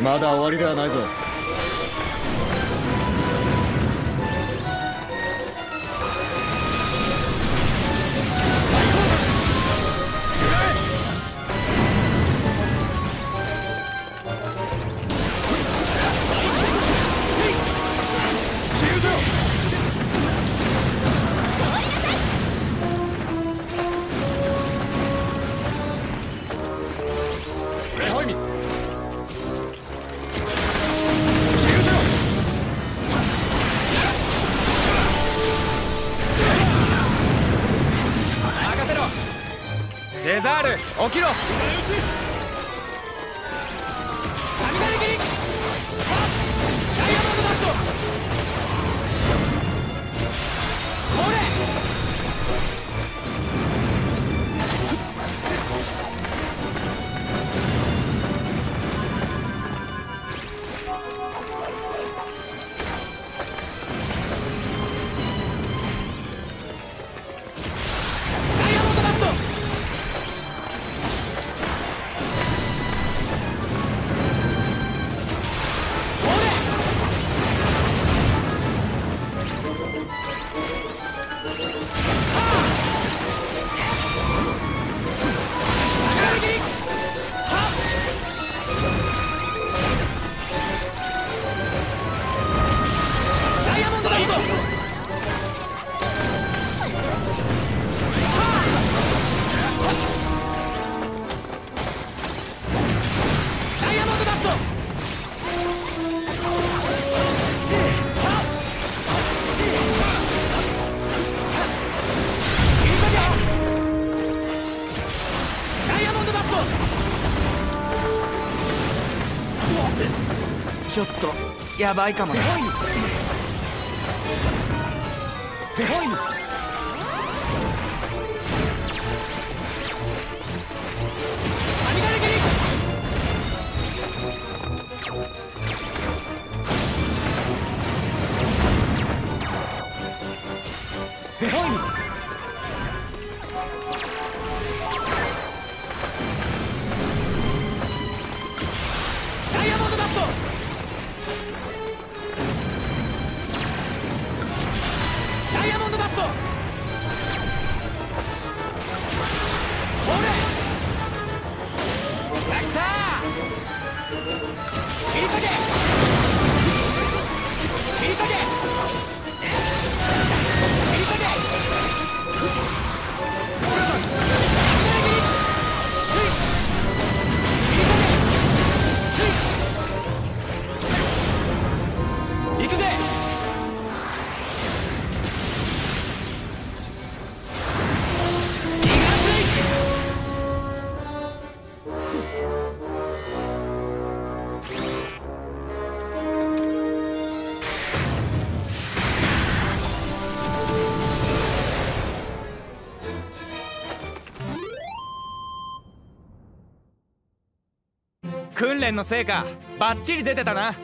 まだ終わりではないぞ。セザール起きろ。ちょっとやばいかもね。ヘホイダイヤモンドダストこれ!来た!切り裂け!切り裂け!訓練の成果バッチリ出てたな。